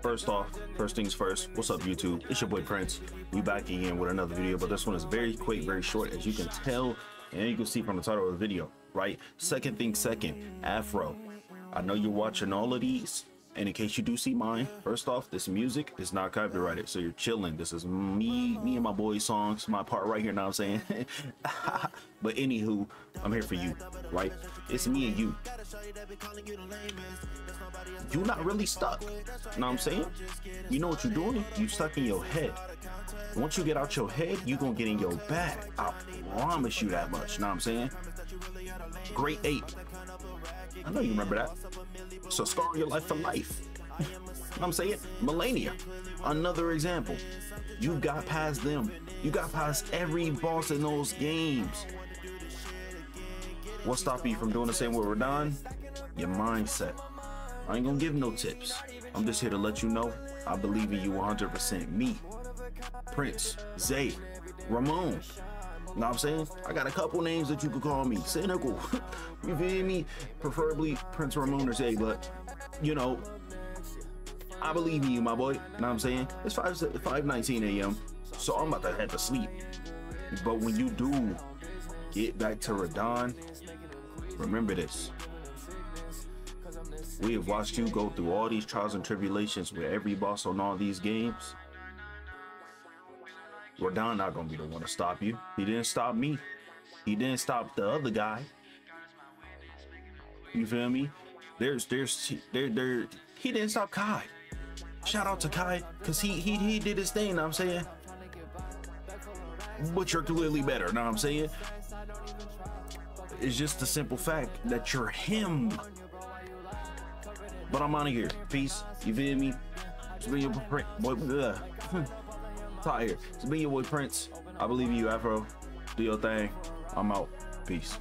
First off, first things first, what's up YouTube? It's your boy Prince. We back again with another video, but this one is very quick, very short, as you can tell, and you can see from the title of the video, right? Second thing second, Afro. I know you're watching all of these, and in case you do see mine, first off, this music is not copyrighted, so you're chilling. This is me, me and my boy songs, my part right here, now I'm saying. but anywho, I'm here for you, right? It's me and you. You're not really stuck. You Know what I'm saying? You know what you're doing? You stuck in your head. Once you get out your head, you're gonna get in your back. I promise you that much. You Know what I'm saying? Great eight. I know you remember that. So scar your life for life. I'm saying? Malenia. Another example. You got past them. You got past every boss in those games. What stopping you from doing the same with Radahn? Your mindset. I ain't gonna give no tips. I'm just here to let you know I believe in you 100%. Me, Prince, Zay, Ramon. You know what I'm saying? I got a couple names that you could call me. Cynical. you feel me? Preferably Prince Ramon or Zay, but you know, I believe in you, my boy. You know what I'm saying? It's 5 5:19 a.m. So I'm about to head to sleep. But when you do get back to Radahn, remember this. We have watched you go through all these trials and tribulations with every boss on all these games. Radahn not gonna be the one to stop you. He didn't stop me. He didn't stop the other guy. You feel me? There's there's there there he didn't stop Kai. Shout out to Kai, cause he he he did his thing, know what I'm saying? But you're clearly better, know what I'm saying? It's just the simple fact that you're him. But I'm out of here. Peace. You feel me? It's been your boy. Ugh. Tired. It's been your boy Prince. I believe in you, Afro. Do your thing. I'm out. Peace.